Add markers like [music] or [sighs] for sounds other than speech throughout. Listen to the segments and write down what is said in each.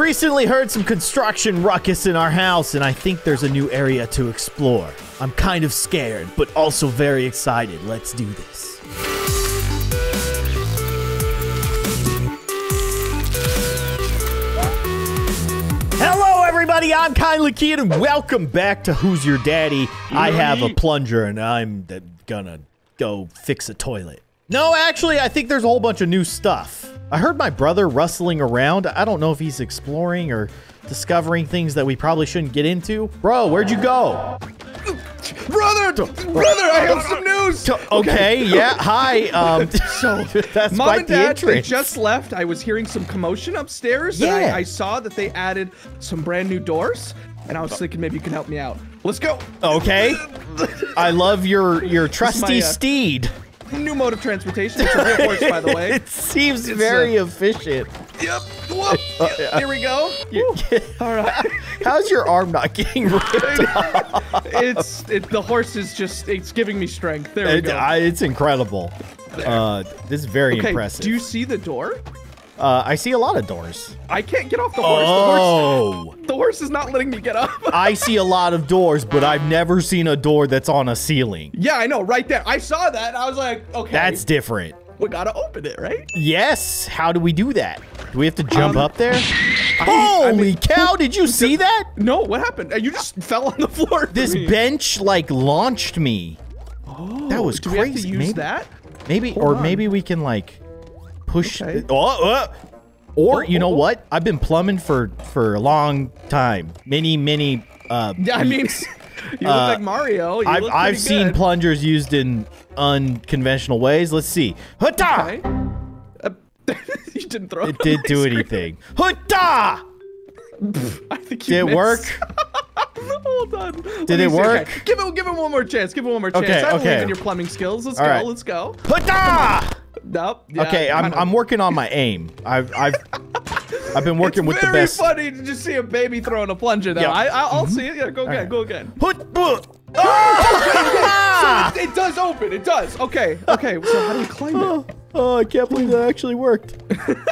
recently heard some construction ruckus in our house, and I think there's a new area to explore. I'm kind of scared, but also very excited. Let's do this. Hello, everybody. I'm Kindly Keyin, and welcome back to Who's Your Daddy. I have a plunger, and I'm gonna go fix a toilet. No, actually, I think there's a whole bunch of new stuff. I heard my brother rustling around. I don't know if he's exploring or discovering things that we probably shouldn't get into. Bro, where'd you go? Brother, brother, I have some news. Okay, yeah, hi. Um, [laughs] so [laughs] that's Mom and the Dad, they just left. I was hearing some commotion upstairs. Yeah. I, I saw that they added some brand new doors, and I was thinking maybe you can help me out. Let's go. Okay. [laughs] I love your your trusty my, uh, steed. New mode of transportation. It's a real horse, by the [laughs] way. It seems It's, very uh, efficient. Yep. Whoop. [laughs] Here we go. [laughs] All right. How's your arm not getting ripped off? It's it, the horse is just it's giving me strength. There we It- go. I- it's incredible. Uh, this is very okay. impressive. Do you see the door? Uh, I see a lot of doors. I can't get off the horse. Oh, The horse. The horse is not letting me get up. [laughs] I see a lot of doors, but I've never seen a door that's on a ceiling. yeah, I know. Right there. I saw that. I was like, okay. That's different. we gotta open it, right? Yes. How do we do that? Do we have to jump Um, up there? I Holy mean- cow! Did you see that? No, what happened? You just fell on the [laughs] floor. This me. bench like launched me. Oh, that was do we have to crazy. use Maybe- that? Maybe, Hold or on. maybe we can like push. Okay. Oh, uh, or Oh, you know oh, oh. what? I've been plumbing for for a long time. Many, many. Uh, Yeah, I mean, [laughs] you look Uh, like Mario. You I've I've seen plungers used in unconventional ways. Let's see. Hutta! Okay. Uh, [laughs] you didn't throw It did do screen. anything. [laughs] Hutta! I think you Did it missed. work? Hold on. Did it work? Okay, Give him, give him one more chance. Give him one more chance. Okay, I believe okay. in your plumbing skills. Let's All go. right. Let's go. Hutta! Nope. Yeah, Okay, I'm I'm working on my aim. I've I've I've been working it's with the best. very funny to just see a baby throwing a plunger. Though Yeah. I, I I'll see it. Yeah, go again. right. Go again. Ah! [laughs] [laughs] So it, it does open. It does. Okay. Okay. So how do we climb it? Oh, [laughs] oh, I can't believe that actually worked.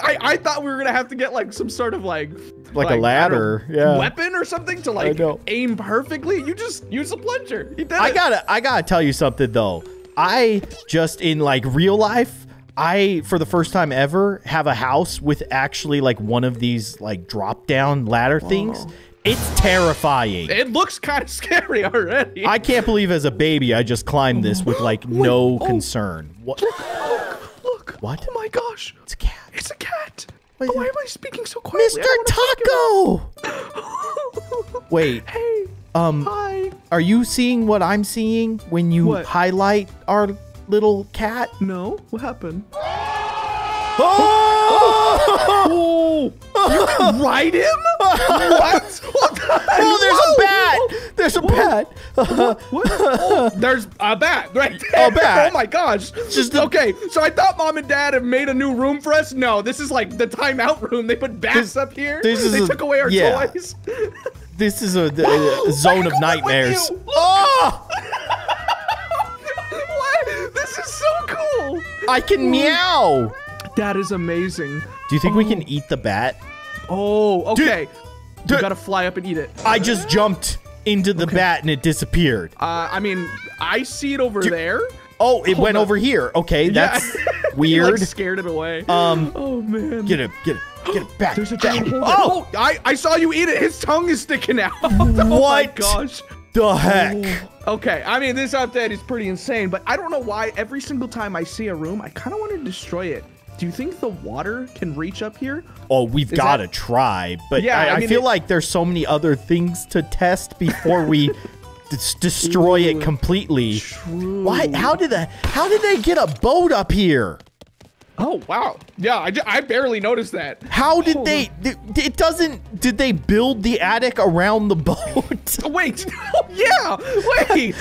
I, I thought we were gonna have to get like some sort of like Like a I don't ladder, yeah. weapon or something to like aim perfectly. You just use a plunger. You I gotta I gotta tell you something though. I just in like real life, I for the first time ever have a house with actually like one of these like drop down ladder things. It's terrifying. It looks kind of scary already. I can't believe as a baby I just climbed this with like no oh. concern. What? look, look. What? Oh my gosh. It's a cat. It's a cat. What is Why am I speaking so quietly? Mr. Taco! Taco. [laughs] Wait, hey. um, Hi. are you seeing what I'm seeing when you What? highlight our little cat? No. What happened? Oh! oh! You can ride him? what? What the [laughs] Oh, there's a bat! There's a bat! What? Oh, there's a bat right there. A bat. Oh my gosh. Just a- okay. So I thought mom and dad have made a new room for us. No, this is like the timeout room. They put bats This- up here. this is they a- took away our yeah. toys. This is a, [laughs] a zone of nightmares. Oh! [laughs] cool. I can meow! That is amazing. Do you think we can eat the bat? Oh, okay. Dude. you gotta fly up and eat it. I just jumped into the bat and it disappeared. Uh, I mean, I see it over there. Oh, it went on. over here. Okay, that's [laughs] Yeah. You, weird. like, scared it away. Um, [gasps] oh man. Get it, get it, get it [gasps] back. There's a giant. Oh, Oh, I, I saw you eat it. His tongue is sticking out. [laughs] oh my What? gosh. The heck? Okay, I mean, this update is pretty insane, but I don't know why every single time I see a room, I kind of want to destroy it. Do you think the water can reach up here? Oh, we've got to that- try. But Yeah, I, I I feel it- like there's so many other things to test before we [laughs] des- destroy it completely. true. Why? How did that? How did they get a boat up here? Oh, wow. Yeah, I, I barely noticed that. How did Hold they? It doesn't. Did they build the attic around the boat? [laughs] Oh, Wait, [laughs] yeah, wait.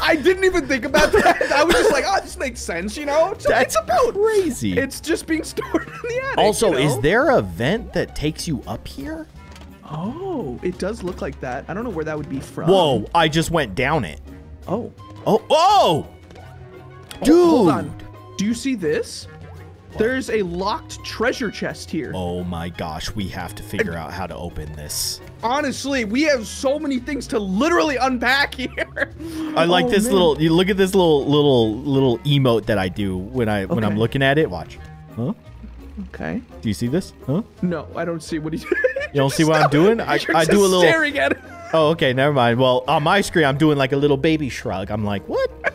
I didn't even think about that. I was just like, oh, this makes sense, you know? It's, a- That's it's a boat. crazy. It's just being stored in the attic. also, you is there a vent that takes you up here? Oh, it does look like that. I don't know where that would be from. Whoa! I just went down it. Oh. Oh! Oh! Dude! Oh, hold on. Do you see this? There's a locked treasure chest here. Oh my gosh, we have to figure out how to open this. Honestly, we have so many things to literally unpack here. I like Oh, this man. little. You look at this little little little emote that I do when I when I'm looking at it. Watch. Huh? Okay. Do you see this? Huh? No, I don't see what he's. [laughs] You don't see what I'm doing? I, I do a little. staring at it. Oh, okay, never mind. Well, on my screen, I'm doing like a little baby shrug. I'm like, what? [laughs]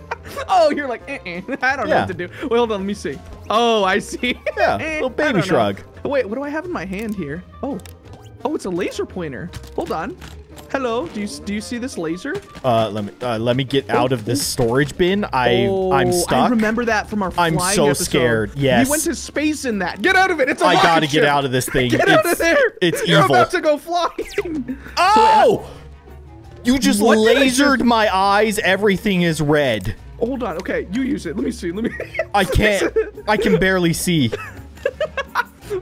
Oh, you're like, eh-eh. Uh-uh. [laughs] I don't know what to do. Well, hold on, let me see. Oh, I see. [laughs] Yeah, Eh, [laughs] little baby don't know. shrug. Wait, what do I have in my hand here? Oh, oh, it's a laser pointer. Hold on. Hello, do you do you see this laser? Uh, let me uh, let me get out of this storage bin. I oh, I'm stuck. I remember that from our I'm so episode. scared. Yes. We went to space in that. Get out of it. It's a I gotta get out of this thing. [laughs] Get it's, out of there. It's You're evil. about to go flying. oh! You just lasered just- my eyes. Everything is red. Hold on. Okay, you use it. Let me see. Let me. I [laughs] can't. I can barely see. [laughs]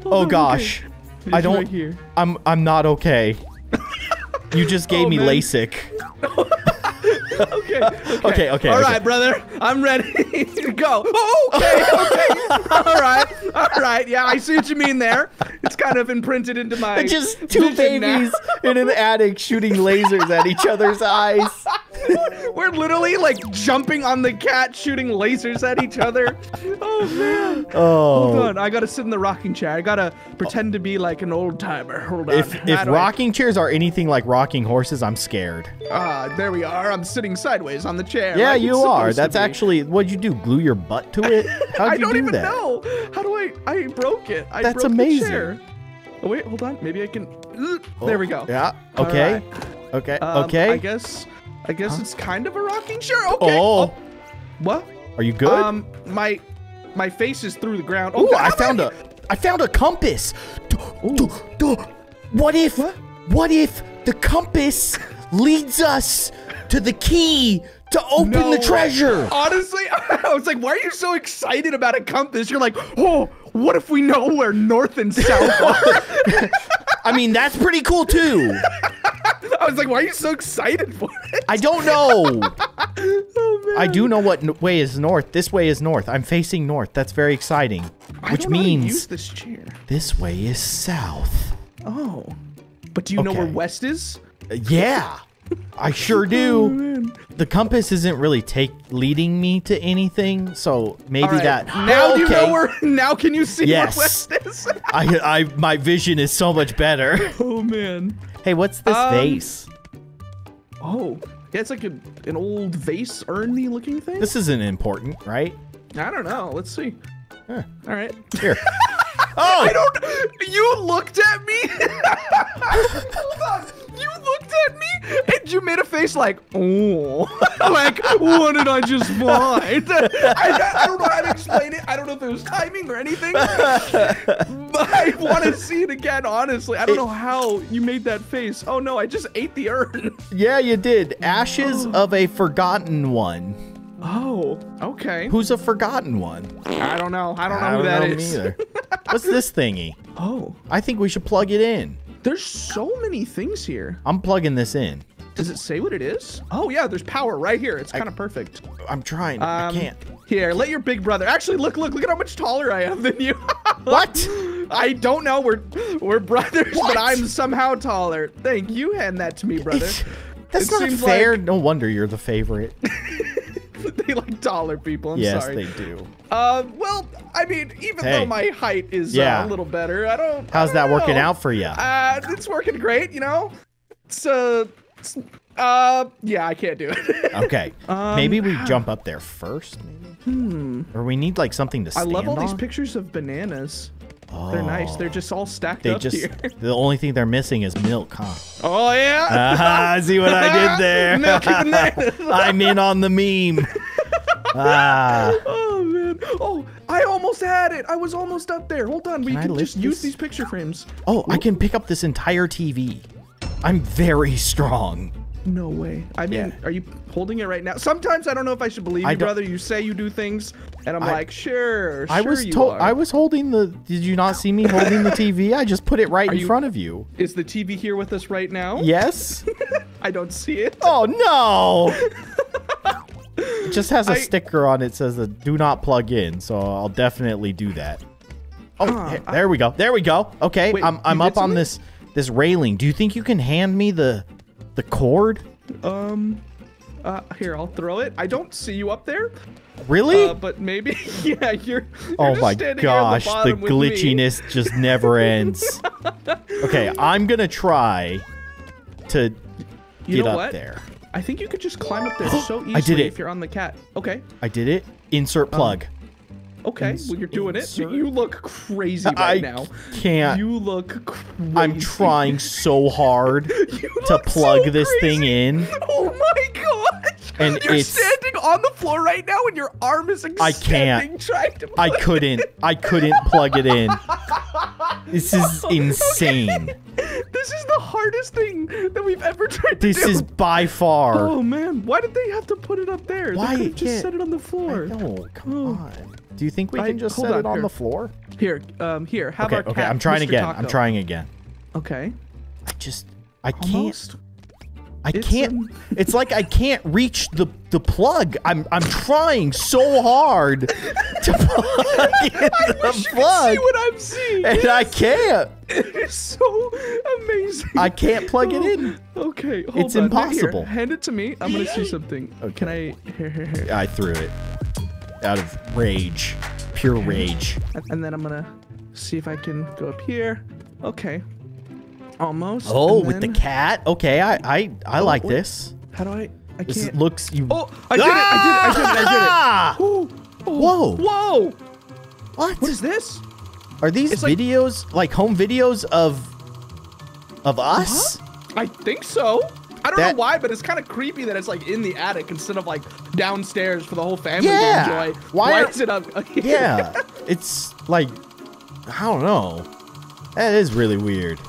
Oh on, gosh. okay. I don't. right. I'm I'm not okay. You just gave [laughs] Oh, me man. LASIK. Okay. Okay, okay, All okay. right, brother. I'm ready to go. Oh, okay, okay. All right, all right. Yeah, I see what you mean there. It's kind of imprinted into my. Just two babies in an attic shooting lasers at each other's eyes. [laughs] We're literally like jumping on the cat, shooting lasers at each other. Oh man. Oh. Hold on, I gotta sit in the rocking chair. I gotta pretend to be like an old timer. Hold on. If if do I- rocking chairs are anything like rocking horses, I'm scared. Ah, there we are. I'm sitting sideways on the chair. Yeah, like you are. That's actually what'd you do? Glue your butt to it? [laughs] How'd I you don't do even that? know. How do I? I broke it. I That's broke amazing. The chair. Oh wait, hold on. Maybe I can. There we go. Yeah. Okay. right. Okay. Um, okay. I guess. I guess it's kind of a rocking chair. Okay. oh, What? are you good? Um, my my face is through the ground. Oh, Ooh, God, I found a I found a compass. D- What if what if the compass leads us to the key to open No. the treasure? Honestly, [laughs] I was like, why are you so excited about a compass? You're like, oh, what if we know where north and south [laughs] are? I mean, that's pretty cool too. [laughs] I was like, why are you so excited for it? I don't know. [laughs] Oh, man. I do know what way is north. This way is north. I'm facing north. That's very exciting. Which don't know how to use means this chair. this way is south. Oh, but do you know where west is? Uh, Yeah. I sure [laughs] Oh, do. The compass isn't really take leading me to anything, so maybe All right, that. Now Oh, you know where. [laughs] Now can you see Yes. where west is? [laughs] I, I, my vision is so much better. oh man. hey, what's this Um, vase? Oh, yeah, it's like a, an old vase urny looking thing. This isn't important, right? I don't know. Let's see. Huh. All right. Here. oh! I Oh, don't. You looked at me. Hold on. You looked at me and you made a face like, oh, [laughs] like what did I just find? [laughs] I, I don't know how to explain it. I don't know if it was timing or anything. [laughs] But I want to see it again. Honestly, I don't know how you made that face. Oh no, I just ate the urn. yeah, you did. Ashes oh. of a forgotten one. Oh, okay. Who's a forgotten one? I don't know. I don't know I who don't that know is. What's this thingy? Oh, I think we should plug it in. There's so many things here. I'm plugging this in. Does it say what it is? Oh yeah, there's power right here. It's kind of perfect. I'm trying. Um, I can't. Here, let your big brother. Actually, look, look, look at how much taller I am than you. [laughs] What? I don't know. We're we're brothers, What? but I'm somehow taller. Thank you. Hand that to me, brother. That's It not fair. like- No wonder you're the favorite. [laughs] [laughs] they like taller people. I'm yes, sorry. they do. Uh, well, I mean, even Hey. though my height is Yeah. uh, a little better, I don't. I How's don't that working out for you? Uh, it's working great. You know, it's uh, it's, uh, yeah, I can't do it. [laughs] Okay. Um, maybe we jump up there first, maybe? Hmm. Or we need like something to stand. I love all these pictures of bananas. They're nice. They're just all stacked They up just here. [laughs] the only thing they're missing is milk, huh? Oh yeah. Ah, see what I did [laughs] there? Bananas. [laughs] I'm in on the meme. Ah, Oh man. Oh, I almost had it. I was almost up there. Hold on. We Can I can just use these picture frames. oh, I can pick up this entire TV. I'm very strong. No way. I mean, Yeah. are you holding it right now? Sometimes I don't know if I should believe I you, brother. You say you do things, and I'm I- like, sure, I sure was told. I was holding the. Did you not see me holding the TV? I just put it right in you- front of you. Is the TV here with us right now? Yes. [laughs] I don't see it. Oh no! [laughs] It just has a I- sticker on it says that do not plug in, so I'll definitely do that. Oh, there we go. There we go. Okay, Wait, I'm I'm up on this this railing. Do you think you can hand me the the cord? Um, uh, here, I'll throw it. I don't see you up there, Really? uh, but maybe, [laughs] yeah, you're. you're oh my gosh, the, bottom with me. glitchiness just never [laughs] ends. okay, I'm gonna try to You get know up what? there. I think you could just climb up there [gasps] so easily I did it. if you're on the cat. Okay, I did it. Insert plug. Okay, Ins- well, you're doing it. You look crazy right I now. can't. You look crazy. I'm trying so hard [laughs] to plug so this thing in. Oh my gosh! And you're it's- standing on the floor right now, and your arm is extending, I can't. trying to. I couldn't. I couldn't plug it in. [laughs] This is insane. This is the hardest thing that we've ever tried to do. This is by far. Oh man, why did they have to put it up there? Why They could've just set it on the floor. No, come Oh. on. Do you think we I- can just hold set on, it on here. the floor? Here, um, here. Have Okay, our okay. cat, I'm trying Mr. again. I'm trying again. Okay. I just, I can't. I It's, can't. um, [laughs] it's like I can't reach the the plug. I'm I'm trying so hard to [laughs] plug in the Wish you could see what I'm seeing. and I can't. It's so amazing. I can't plug it in. Okay, hold It's on. Here, impossible. hand it to me. I'm gonna see [gasps] something. Can I? Here, here, here. I threw it out of rage, pure rage. And, then I'm gonna see if I can go up here. Okay. Almost. Oh, and with the cat. Okay, I I I like wait. this. How do I? I This can't. looks you. Oh, I did it! I did it! I did it! I did it! Ah! Ooh, oh, Whoa. Whoa! What? What is this? Are these It's videos like home videos of of us? I think so. I don't That- know why, but it's kind of creepy that it's like in the attic instead of like downstairs for the whole family Yeah. to enjoy. Why Why are- is it up? [laughs] Yeah. it's like I don't know. That is really weird.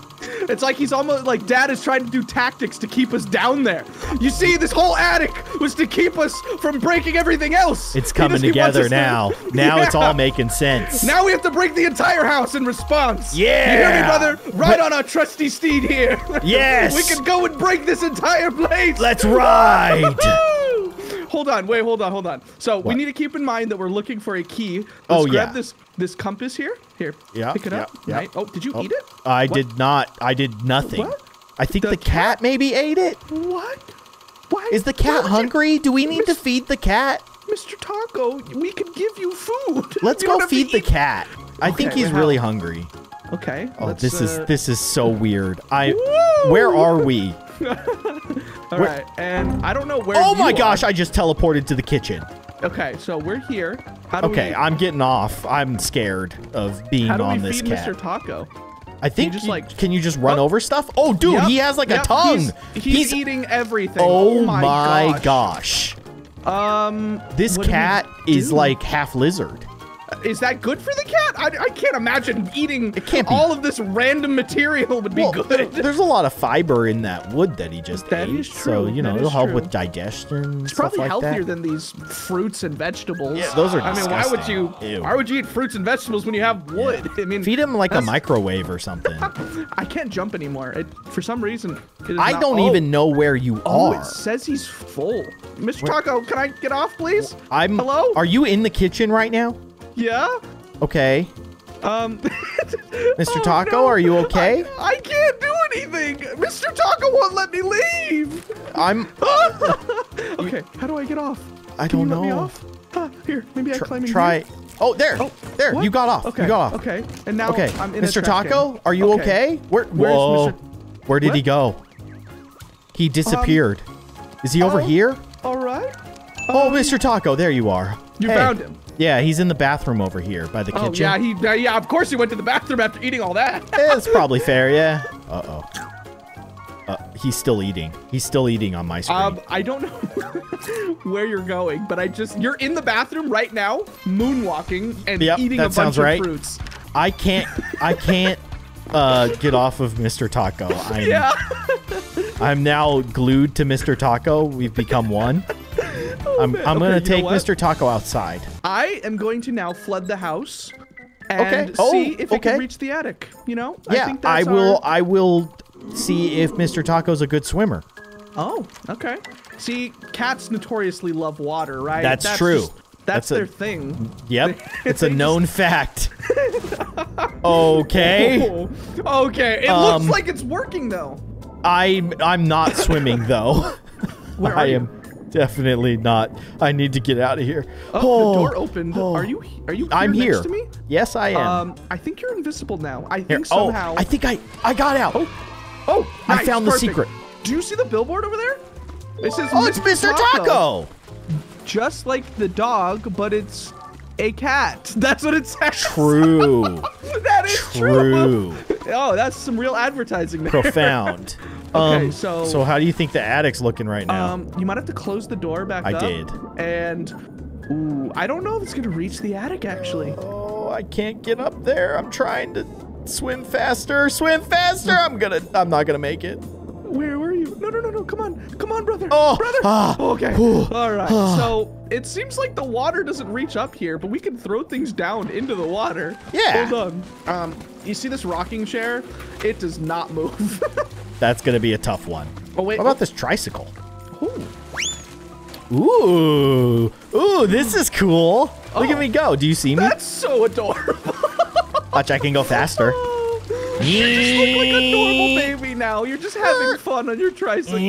It's like he's almost like dad is trying to do tactics to keep us down there. You see, this whole attic was to keep us from breaking everything else. It's coming just- together us to- now. [laughs] Now it's all making sense. Now we have to break the entire house in response. Yeah. You hear me, brother? Ride on our trusty steed here. Yes. [laughs] we can go and break this entire place. Let's ride. [laughs] Hold on, wait, hold on, hold on. So we need to keep in mind that we're looking for a key. Let's Oh, grab yeah. this this compass here. Here. Yeah, Pick it up. yeah, yeah. Right. Oh, did you Oh, eat it? I What? did not. I did nothing. What? I think The the, cat? cat? maybe ate it. What? Why? Is the cat you- hungry? Do we need to feed the cat? Mr. Taco, we could give you food. [laughs] Let's You go feed the cat. I think he's really hungry. Okay. Oh, this is uh, this is so weird. I Woo! where are we? [laughs] All right, and I don't know where. Oh my are. gosh! I just teleported to the kitchen. Okay, so we're here. How do Okay, we, I'm getting off. I'm scared of being how do on we this feed cat. Mr. Taco? I think just, you- like- can you just run Oh. over stuff? Oh, dude, Yep, he has like yep, a tongue. He's, he's eating everything. Oh, my, my gosh. gosh. Um, This what do we cat is do? like half lizard. Is that good for the cat? I, I can't imagine eating It can't be. all of this random material would be Well, good. there- there's a lot of fiber in that wood that he just That ate. So, you know, that it'll help true. with digestion It's stuff probably like healthier that. than these fruits and vegetables. Yeah, those are I mean, why would you? Ew. Why would you eat fruits and vegetables when you have wood? [laughs] I mean, Feed him like a microwave or something. [laughs] I can't jump anymore. It, for some reason, it is I not- don't oh, even know where you Oh, are. it says he's full. Mr. Taco, can I get off, please? I'm. Hello? Are you in the kitchen right now? Yeah. Okay. Um, [laughs] Mr. oh, Taco, no. are you okay? I, I can't do anything. Mr. Taco won't let me leave. I'm. [laughs] okay, how do I get off? I Can don't you let me know. off? Ah, here, maybe I climb in try. here. Oh, there. Oh, there. what? You got off. Okay. You got off. Okay. And now Okay. I'm in Mr. trash Taco, can. are you okay? Where? Where's Whoa. Mr. Where did he go? He disappeared. Is he over oh, here? All right. Oh, Um, Mr. Taco, there you are. You Hey. found him. Yeah, he's in the bathroom over here by the Oh kitchen. yeah, he uh, yeah. Of course he went to the bathroom after eating all that. [laughs] It's probably [laughs] fair, yeah. Uh oh. Uh, he's still eating. He's still eating on my screen. Um, I don't know [laughs] where you're going, but I just you're in the bathroom right now, moonwalking and Yep, eating a bunch of right. fruits. I can't. I can't uh, get off of Mr. Taco. [laughs] I'm, Yeah. I'm now glued to Mr. Taco. We've become one. I'm. I'm Okay, gonna take? Mr. Taco outside. I am going to now flood the house and Okay. Oh, see if it can reach the attic. You know? Yeah, think that's I, will. our- I will see if Mr. Taco's a good swimmer. Oh, okay. See, cats notoriously love water, right? That's true. just- That's, That's a- their thing. Yep, [laughs] it's a known fact. [laughs] Okay, Oh, okay. It Um, looks like it's working though. I I'm not swimming [laughs] though. Where I you? am definitely not. I need to get out of here. Oh, the door opened. oh. Are you? Are you? Here I'm next here. to me? Yes, I am. Um, I think you're invisible now. I Here- think oh, somehow. I think I I got out. oh, I nice, found the secret. Do you see the billboard over there? It says Oh, it's Mr. Taco. Just like the dog, but it's a cat. [laughs] That's what it says. True. [laughs] that is true. True. Oh, that's some real advertising there. Profound. [laughs] Okay, um, so- so how do you think the attic's looking right now? Um, you might have to close the door back I up. I did. And ooh, I don't know if it's gonna reach the attic actually. oh, I can't get up there. I'm trying to swim faster. Swim faster. I'm gonna. I'm not gonna make it. Where? No, no, no, no. Come on, come on, brother. Oh, brother. ah, okay. whew, All right. ah. So it seems like the water doesn't reach up here, but we can throw things down into the water. Yeah. Hold on. Um, you see this rocking chair? It does not move. [laughs] That's gonna be a tough one. oh wait. How about this tricycle? Ooh, Ooh, ooh, this is cool. Look at Oh. me go. Do you see me? that's so adorable. Watch, I can go [laughs] faster. You just look like a normal baby now. You're just having fun on your tricycle. Oh.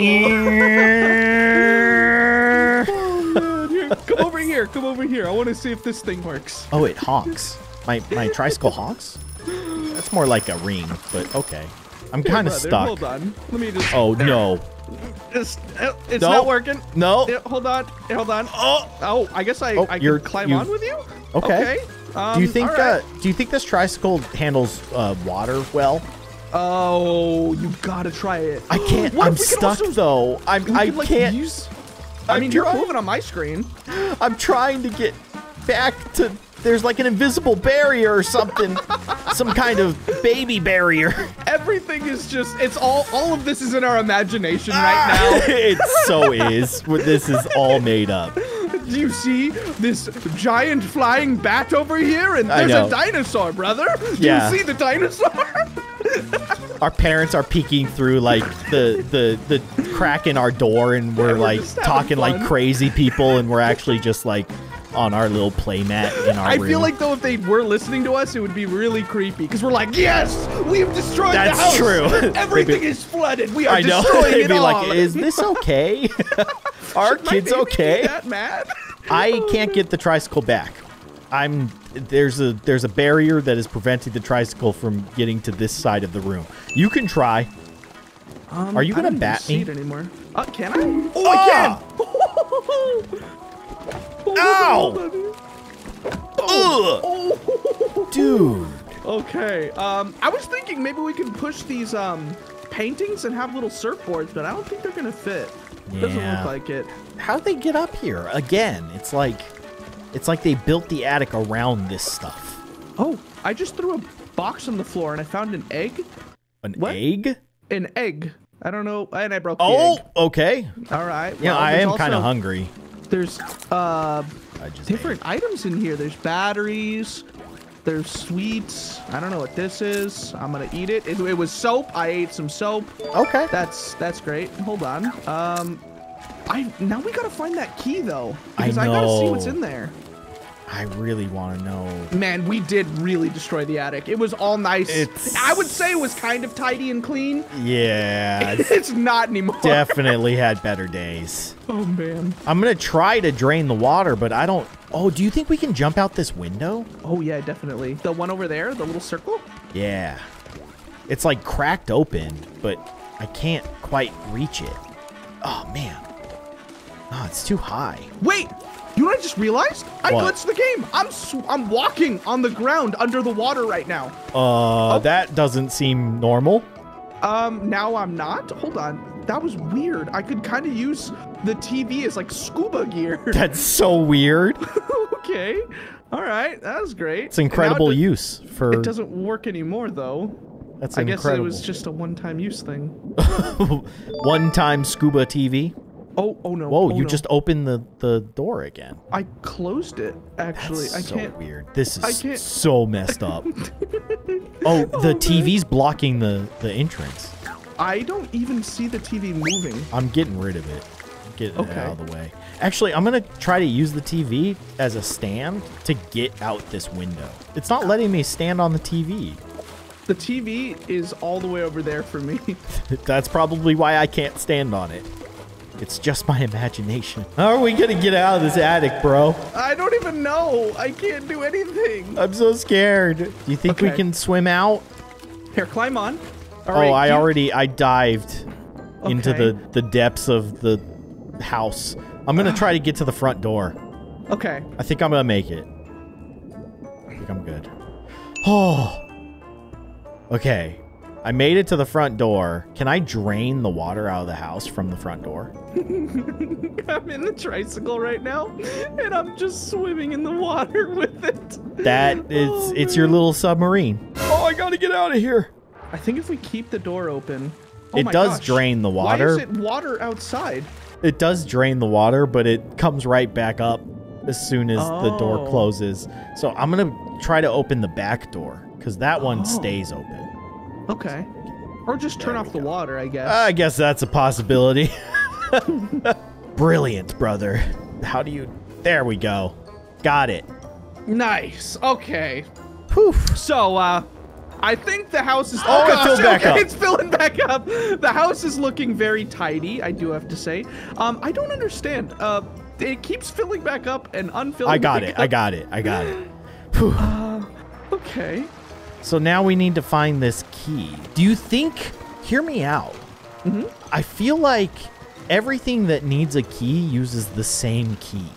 Here, come over here. Come over here. I want to see if this thing works. oh, it honks. My my tricycle honks. That's more like a ring, but okay. I'm kind of stuck. Hold on. Let me just. Oh no, It's, uh, it's No. not working. no. Yeah, hold on. Hold on. Oh, oh. I guess I Oh, I you're- can climb on with you. Okay. Um, do you think all right. uh, do you think this tricycle handles uh, water well? Oh, you gotta try it. I can't. What I'm we stuck also- though. I'm. I could, like, can't. Use, I I'm mean, you're trying. moving on my screen. [laughs] I'm trying to get back to. There's like an invisible barrier or something. [laughs] Some kind of baby barrier. Everything is just. It's all. All of this is in our imagination [laughs] right now. it so is. This is all made up. Do you see this giant flying bat over here? And there's a dinosaur, brother. Do Yeah. you see the dinosaur? [laughs] Our parents are peeking through like the the the crack in our door, and we're we're like talking like crazy people, and we're actually just like on our little play mat in our I room. feel like though if they were listening to us, it would be really creepy because we're like, yes, we've destroyed That's the house. true. [laughs] Everything be- is flooded. We are I know. destroying [laughs] They'd it be all. like, "Is this okay? [laughs] Are kids okay?" That mad? I can't get the tricycle back. I'm there's a there's a barrier that is preventing the tricycle from getting to this side of the room. You can try. Um, Are you gonna bat me? anymore? Uh, can I? Oh, Ah! I can. Ow! Ugh! Oh. Dude. Okay. Um, I was thinking maybe we could push these um paintings and have little surfboards, but I don't think they're gonna fit. Doesn't look like it. How'd they get up here? Again, it's like it's like they built the attic around this stuff. Oh, I just threw a box on the floor and I found an egg. An What? egg? An egg. I don't know, and I broke the Oh, okay. All right. Yeah, well, I am kind of hungry. There's uh I just different items in here. There's batteries. There's sweets. I don't know what this is. I'm gonna eat it. It, it was soap. I ate some soap. Okay. That's that's great. Hold on. Um, I now we gotta find that key though I because I, gotta see what's in there. I really want to know. Man, we did really destroy the attic. It was all nice. It's- I would say it was kind of tidy and clean. Yeah, it's [laughs] It's not anymore. definitely had better days. [laughs] Oh man. I'm gonna try to drain the water, but I don't. Oh, do you think we can jump out this window? Oh yeah, definitely. The one over there, the little circle. Yeah. It's like cracked open, but I can't quite reach it. Oh man. Oh, it's too high. Wait, you know what I just realized? I What? glitched the game. I'm I'm walking on the ground under the water right now. Uh, that doesn't seem normal. Um, now I'm not. Hold on. That was weird. I could kind of use the TV as like scuba gear. [laughs] That's so weird. [laughs] okay. All right. That was great. It's incredible it, use for. It doesn't work anymore though. That's I guess it was just a one-time use thing. [laughs] one-time scuba TV. Oh, oh no. Whoa, oh, you no. just opened the the door again. I closed it. Actually, That's I so can't. weird. This is so messed up. [laughs] oh, the oh, man. TV's blocking the the entrance. I don't even see the TV moving. I'm getting rid of it. Get it Okay. out of the way. Actually, I'm gonna try to use the TV as a stand to get out this window. It's not letting me stand on the TV. The TV is all the way over there for me. [laughs] [laughs] That's probably why I can't stand on it. It's just my imagination. How are we gonna get out of this attic, bro? I don't even know. I can't do anything. I'm so scared. Do you think we can swim out? Here, climb on. All oh, right, I already I dived into the the depths of the house. I'm gonna try to get to the front door. Okay. I think I'm gonna make it. I think I'm good. Oh. [sighs] Okay. I made it to the front door. Can I drain the water out of the house from the front door? [laughs] I'm in the tricycle right now, and I'm just swimming in the water [laughs] with it. That is Oh, it's your little submarine. Oh, I gotta get out of here. I think if we keep the door open, oh It does gosh. drain the water. Why is it water outside? It does drain the water, but it comes right back up as soon as the door Oh. closes. So I'm gonna try to open the back door because that one Oh. stays open. Okay. Or just turn off the water, I guess. I guess that's a possibility. [laughs] Brilliant, brother. How do you? There we go. Got it. nice. Okay. Poof. So, uh, I think the house is. Oh, it filled back okay, [laughs] up. It's filling back up. The house is looking very tidy. I do have to say. Um, I don't understand. Uh, it keeps filling back up and unfilling. I got back it. I got it. I got it. [gasps] Okay. So now we need to find this key. Do you think? Hear me out. Mm-hmm. I feel like everything that needs a key uses the same key.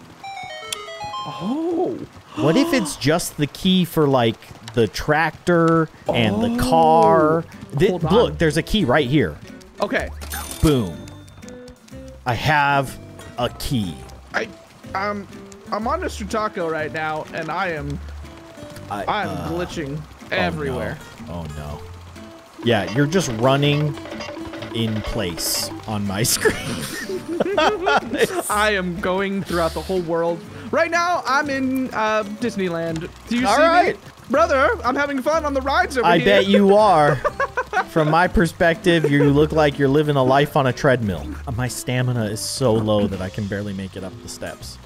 Oh. What if it's [gasps] just the key for like the tractor and the car? Oh. On. look, there's a key right here. Okay. Boom. I have a key. I um I'm on Mr. Taco right now, and I am I, I'm uh, glitching oh, everywhere. no. Oh no. Yeah, you're just running in place on my [laughs] screen. I am going throughout the whole world. Right now, I'm in uh, Disneyland. Do you All see right. me, brother? I'm having fun on the rides over I here. bet you [laughs] are. From my perspective, you look like you're living a life on a treadmill. My stamina is so low that I can barely make it up the steps.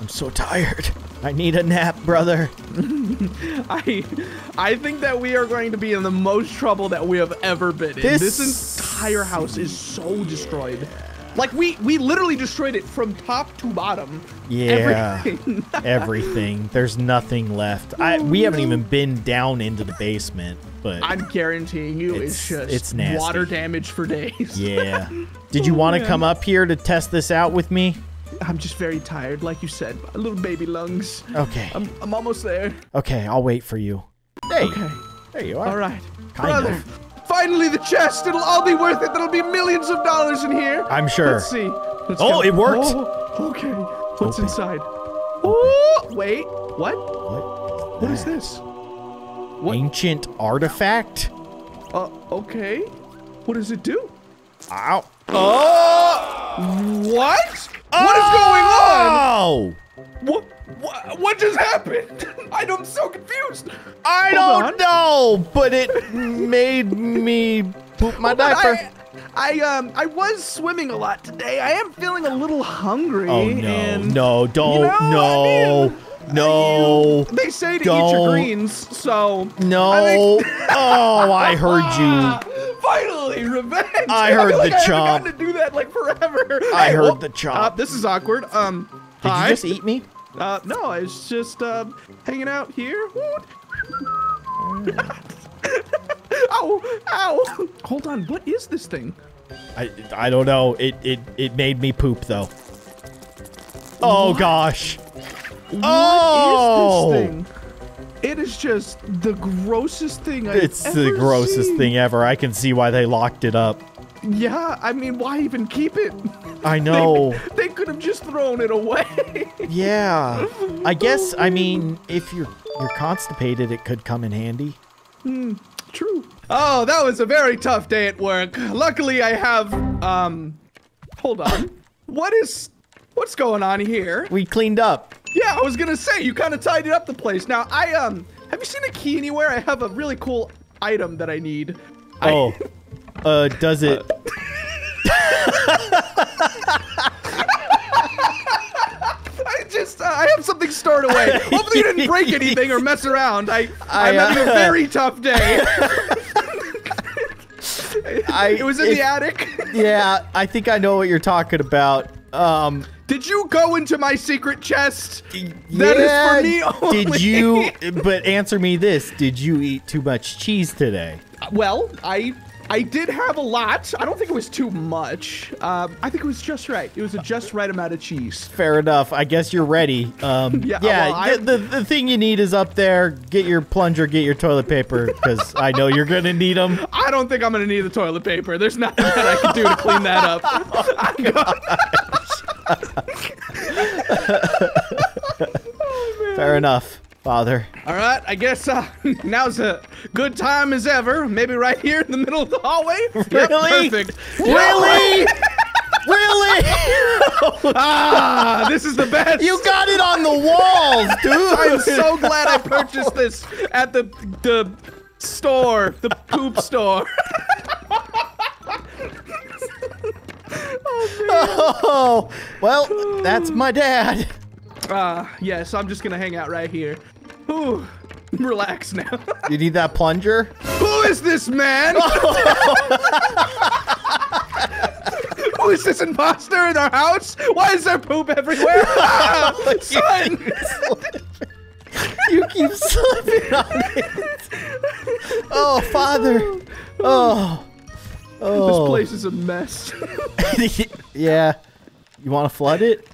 I'm so tired. I need a nap, brother. [laughs] I, I think that we are going to be in the most trouble that we have ever been in. This- This, entire house is so destroyed. Like we we literally destroyed it from top to bottom. Yeah. Everything. [laughs] Everything. There's nothing left. I oh, we haven't even been down into the basement, but I'm guaranteeing you, it's, It's- just it's nasty. water damage for days. yeah. [laughs] Did you want to come up here to test this out with me? I'm just very tired, like you said. Little baby lungs. Okay. I'm, I'm almost there. Okay, I'll wait for you. Hey. Okay. There you are. All right. Kind Brother, of. finally the chest. It'll all be worth it. There'll be millions of dollars in here. I'm sure. Let's see. Let's Oh, go. it worked. Oh, okay. What's Open. inside? Oh, wait. What? What? What is this? What? Ancient artifact? Uh, okay. What does it do? Ow. Oh! What? What is going on? Oh! What? What, what just happened? [laughs] I'm so confused. I Hold don't on. know, but it made me poop my Hold diaper. I, I um I was swimming a lot today. I am feeling a little hungry. oh no, and no, don't, know, I no, mean, no, They say to eat Don't. your greens, so no. I [laughs] oh, I heard you. [laughs] Finally, revenge. I [laughs] heard feel like the I haven't chomp. to do that like forever. I Hey, heard whoa, the chomp. Uh, this is awkward. Um, Did hi. you just eat me? Uh, no, I was just uh, hanging out here. [laughs] ow! Ow! Hold on. What is this thing? I I don't know. It it it made me poop though. Oh gosh. What Oh! Is this thing? It is just the grossest thing I've It's the grossest seen. thing ever. I can see why they locked it up. Yeah, I mean, why even keep it? I [laughs] know. They could have just thrown it away. [laughs] Yeah. I guess I mean if you're you're constipated it could come in handy. Hmm, True. Oh, that was a very tough day at work. Luckily, I have, um, hold on. What is, what's going on here? We cleaned up. Yeah, I was gonna say, you kind of tidied up the place. Now, I, um, have you seen a key anywhere? I have a really cool item that I need. I- Oh. Uh does it [laughs] I just uh, I have something stored away. Hopefully you didn't break anything or mess around. I, I, I'm having a uh, very tough day. I, [laughs] [laughs] it was in it- the attic. Yeah, I think I know what you're talking about. Um, Did you go into my secret chest? That is yeah, for me only. Did you? [laughs] But answer me this: Did you eat too much cheese today? Well, I I did have a lot. I don't think it was too much. Um, I think it was just right. It was a just right amount of cheese. Fair enough. I guess you're ready. Um, [laughs] Yeah, yeah. well, the, the the thing you need is up there. Get your plunger. Get your toilet paper because [laughs] I know you're gonna need them. I don't think I'm gonna need the toilet paper. There's nothing that I can do to clean that up. I'm go- [laughs] Fair enough, Father. All right, I guess uh, [laughs] now's a good time as ever. Maybe right here in the middle of the hallway. [laughs] Yep, Really? perfect. Really? really? Ah, this is the best. You got it on the walls, dude. I'm so glad I purchased this at the the store, the poop store. Oh, [laughs] well, that's my dad. Uh, [laughs] yes, I'm just gonna hang out right here. Ooh, [laughs] relax now. You need that plunger? Who is this man? Who is this imposter in our house? Why is there poop everywhere? Ah, son! You keep slipping on it. Oh, Father. Oh. Oh. This Oh. place is a mess. [laughs] [laughs] yeah. You want to flood it?